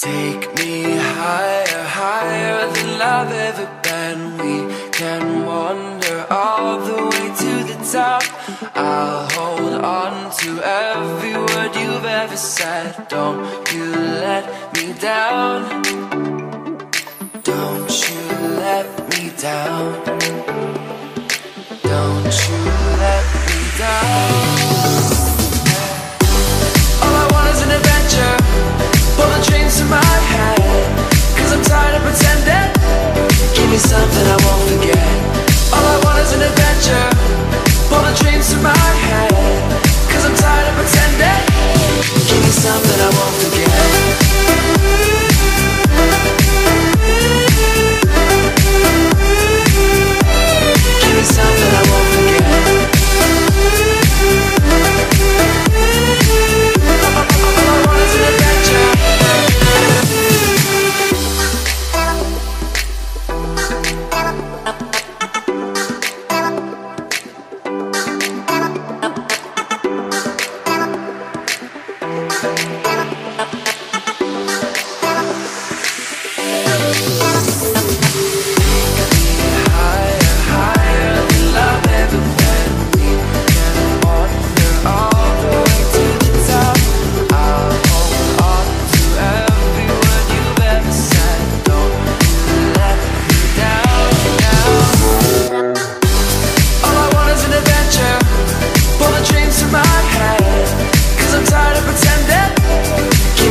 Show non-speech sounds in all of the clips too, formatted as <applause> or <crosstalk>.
Take me higher, higher than I've ever been. We can wander all the way to the top. I'll hold on to every word you've ever said. Don't you let me down. Don't you let me down.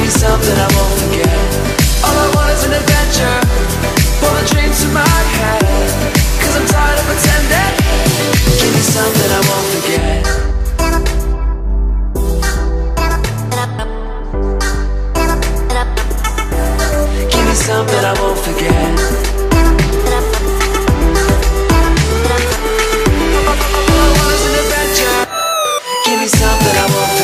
me something I won't All I want is an adventure dreams from my I'm tired of pretending. Give me something I won't forget. Give me something I won't forget. Something I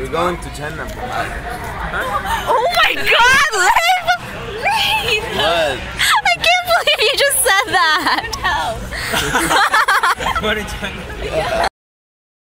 We're going to Jannah. Oh my god, Liv! Liv! What? I can't believe you just said that! No. We're in Jannah. <laughs>